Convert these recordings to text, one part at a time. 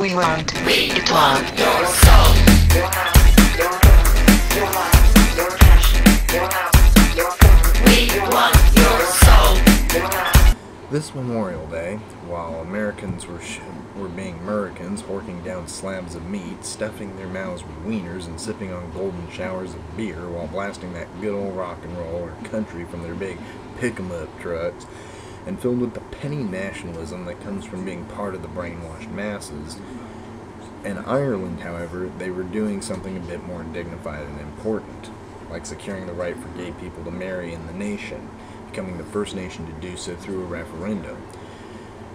We want all. Your soul. Your. We soul. This Memorial Day, while Americans were were being Americans, horking down slabs of meat, stuffing their mouths with wieners, and sipping on golden showers of beer while blasting that good old rock and roll or country from their big pick 'em up trucks, and filled with the petty nationalism that comes from being part of the brainwashed masses. In Ireland, however, they were doing something a bit more dignified and important, like securing the right for gay people to marry in the nation, becoming the first nation to do so through a referendum.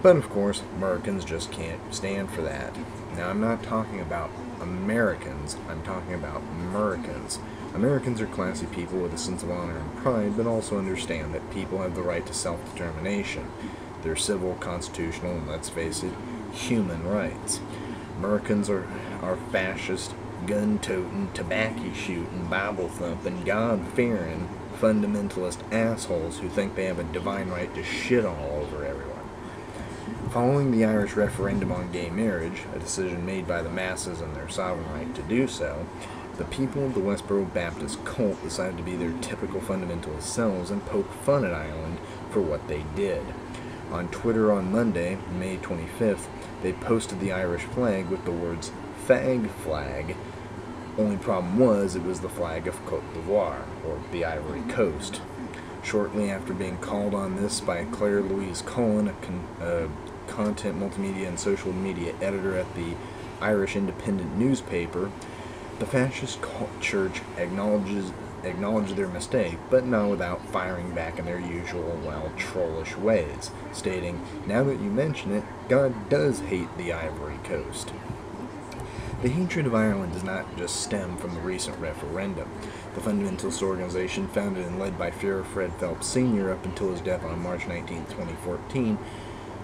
But of course, Americans just can't stand for that. Now, I'm not talking about Americans, I'm talking about Americans. Americans are classy people with a sense of honor and pride, but also understand that people have the right to self determination. They're civil, constitutional, and let's face it, human rights. Americans are, are fascist, gun toting, tobacco shooting, Bible thumping, God fearing, fundamentalist assholes who think they have a divine right to shit all over everyone. Following the Irish referendum on gay marriage, a decision made by the masses and their sovereign right to do so, the people of the Westboro Baptist cult decided to be their typical fundamentalist selves and poke fun at Ireland for what they did. On Twitter on Monday, May 25th, they posted the Irish flag with the words fag flag. Only problem was it was the flag of Cote d'Ivoire, or the Ivory Coast. Shortly after being called on this by Claire Louise Cullen, a con- content, multimedia, and social media editor at the Irish Independent newspaper, the fascist church acknowledges acknowledged their mistake, but not without firing back in their usual, well, trollish ways, stating, Now that you mention it, God does hate the Ivory Coast. The hatred of Ireland does not just stem from the recent referendum. The fundamentalist organization, founded and led by Führer Fred Phelps Sr. up until his death on March 19, 2014,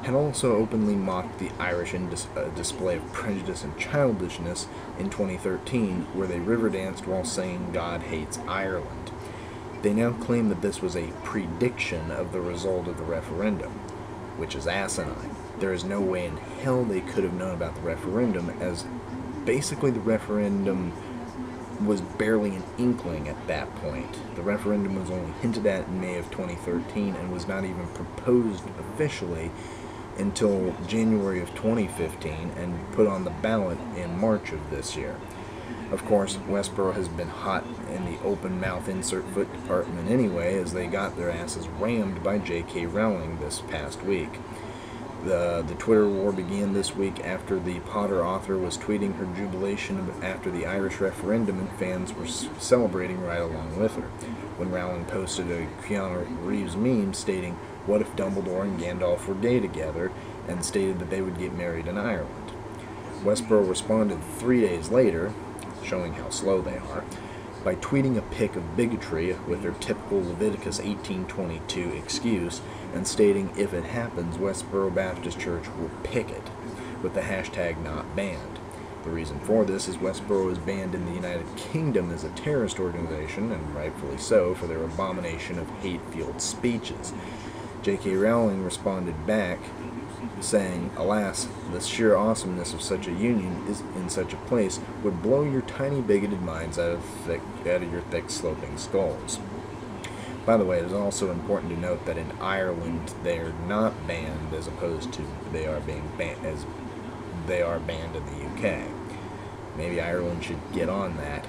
had also openly mocked the Irish in dis- uh, display of prejudice and childishness in 2013, where they river danced while saying God hates Ireland. They now claim that this was a prediction of the result of the referendum, which is asinine. There is no way in hell they could have known about the referendum, as basically the referendum was barely an inkling at that point. The referendum was only hinted at in May of 2013 and was not even proposed officially until January of 2015 and put on the ballot in March of this year. Of course, Westboro has been hot in the open mouth insert foot department anyway, as they got their asses rammed by J.K. Rowling this past week. The, the Twitter war began this week after the Potter author was tweeting her jubilation after the Irish referendum, and fans were celebrating right along with her. When Rowling posted a Keanu Reeves meme stating, What if Dumbledore and Gandalf were gay together? and stated that they would get married in Ireland. Westboro responded three days later, showing how slow they are, by tweeting a pic of bigotry with their typical Leviticus 18:22 excuse and stating if it happens, Westboro Baptist Church will picket with the hashtag not banned. The reason for this is Westboro is banned in the United Kingdom as a terrorist organization, and rightfully so, for their abomination of hate-filled speeches. J.K. Rowling responded back saying, Alas, the sheer awesomeness of such a union is in such a place would blow your tiny bigoted minds out of thick out of your thick sloping skulls. By the way, it is also important to note that in Ireland they are not banned as opposed to they are being banned as they are banned in the UK. Maybe Ireland should get on that.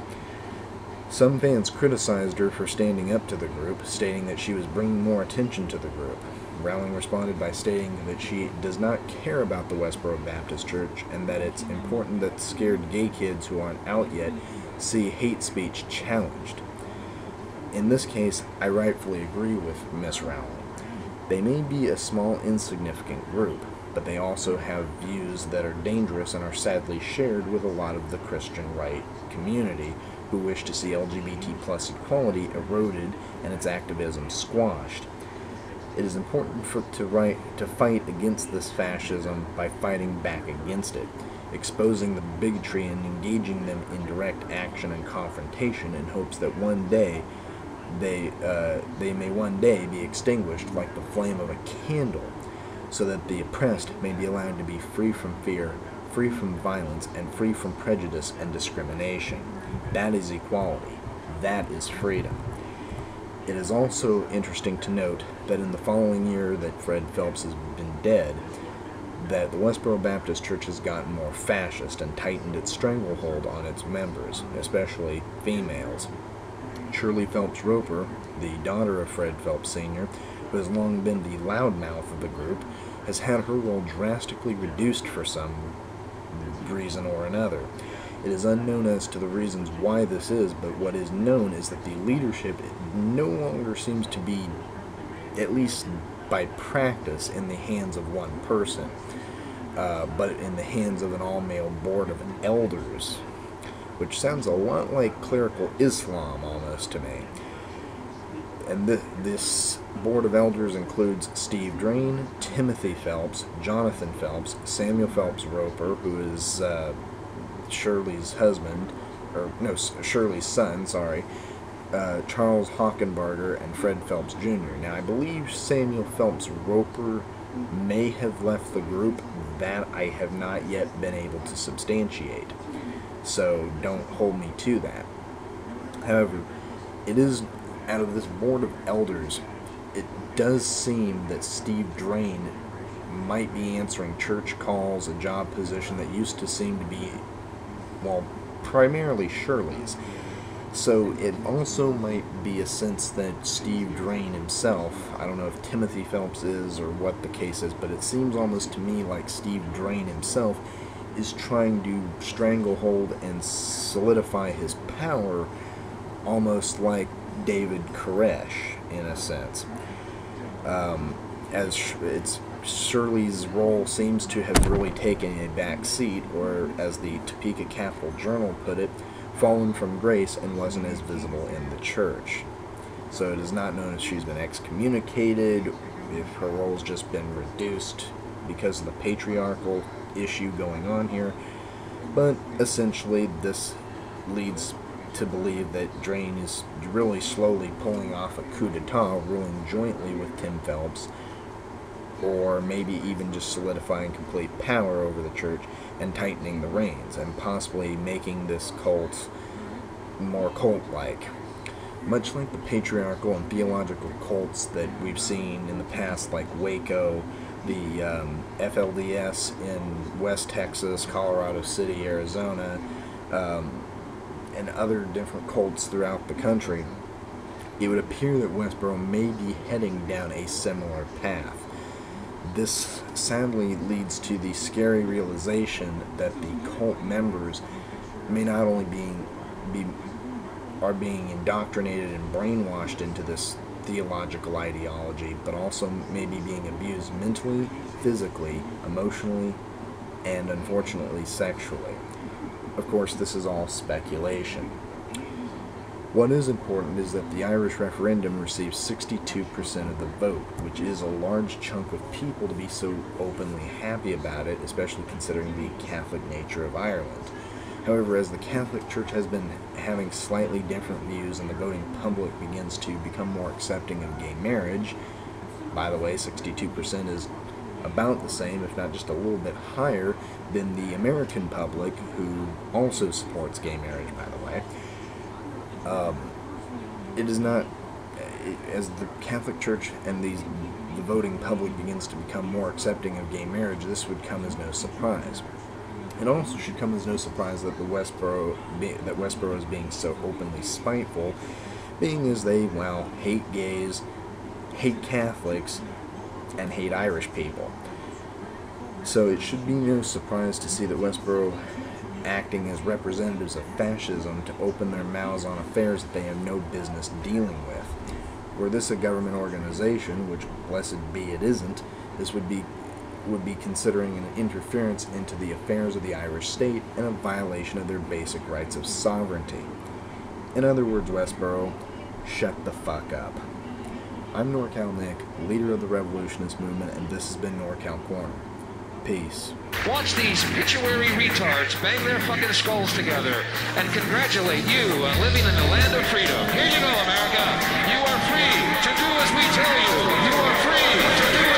Some fans criticized her for standing up to the group, stating that she was bringing more attention to the group. Rowling responded by stating that she does not care about the Westboro Baptist Church and that it's important that scared gay kids who aren't out yet see hate speech challenged. In this case, I rightfully agree with Miss Rowling. They may be a small, insignificant group, but they also have views that are dangerous and are sadly shared with a lot of the Christian right community who wish to see LGBT plus equality eroded and its activism squashed. It is important for, to, right, to fight against this fascism by fighting back against it, exposing the bigotry and engaging them in direct action and confrontation in hopes that one day they, uh, they may one day be extinguished like the flame of a candle, so that the oppressed may be allowed to be free from fear, free from violence, and free from prejudice and discrimination. That is equality. That is freedom. It is also interesting to note that in the following year that Fred Phelps has been dead, that the Westboro Baptist Church has gotten more fascist and tightened its stranglehold on its members, especially females. Shirley Phelps Roper, the daughter of Fred Phelps Sr., who has long been the loudmouth of the group, has had her role drastically reduced for some reason or another. It is unknown as to the reasons why this is, but what is known is that the leadership no longer seems to be, at least by practice, in the hands of one person, uh, but in the hands of an all male board of elders, which sounds a lot like clerical Islam almost to me. And th- this board of elders includes Steve Drain, Timothy Phelps, Jonathan Phelps, Samuel Phelps Roper, who is uh, Shirley's husband, or no, Shirley's son, sorry, uh, Charles Hockenbarger, and Fred Phelps Jr. Now, I believe Samuel Phelps Roper may have left the group. That I have not yet been able to substantiate. So don't hold me to that. However, it is out of this board of elders, it does seem that Steve Drain might be answering church calls, a job position that used to seem to be, well, primarily Shirley's. So it also might be a sense that Steve Drain himself, I don't know if Timothy Phelps is or what the case is, but it seems almost to me like Steve Drain himself is trying to stranglehold and solidify his power almost like David Koresh in a sense. Um, as it's Shirley's role seems to have really taken a back seat, or as the Topeka Capital Journal put it, fallen from grace and wasn't as visible in the church. So it is not known if she's been excommunicated, if her role's just been reduced because of the patriarchal issue going on here. But essentially, this leads to believe that Drain is really slowly pulling off a coup d'etat, ruling jointly with Tim Phelps, or maybe even just solidifying complete power over the church and tightening the reins, and possibly making this cult more cult like. Much like the patriarchal and theological cults that we've seen in the past, like Waco, the um, FLDS in West Texas, Colorado City, Arizona, um, and other different cults throughout the country, it would appear that Westboro may be heading down a similar path. This sadly leads to the scary realization that the cult members may not only being be are being indoctrinated and brainwashed into this theological ideology, but also maybe being abused mentally, physically, emotionally, and unfortunately sexually. Of course, this is all speculation. What is important is that the Irish referendum received 62% of the vote, which is a large chunk of people to be so openly happy about it, especially considering the Catholic nature of Ireland. However, as the Catholic Church has been having slightly different views and the voting public begins to become more accepting of gay marriage, by the way, 62% is about the same, if not just a little bit higher, than the American public, who also supports gay marriage, by the way. Um, it is not, as the Catholic Church and these the voting public begins to become more accepting of gay marriage, this would come as no surprise. It also should come as no surprise that the Westboro that Westboro is being so openly spiteful, being as they well hate gays, hate Catholics, and hate Irish people. So it should be no surprise to see that Westboro acting as representatives of fascism to open their mouths on affairs that they have no business dealing with. Were this a government organization, which blessed be it isn't, this would be would be considering an interference into the affairs of the Irish state and a violation of their basic rights of sovereignty. In other words, Westboro, shut the fuck up. I'm NorCal Nick, leader of the revolutionist movement, and this has been NorCal Corner. Peace. Watch these pituitary retards bang their fucking skulls together and congratulate you on living in the land of freedom. Here you go, America. You are free to do as we tell you. You are free to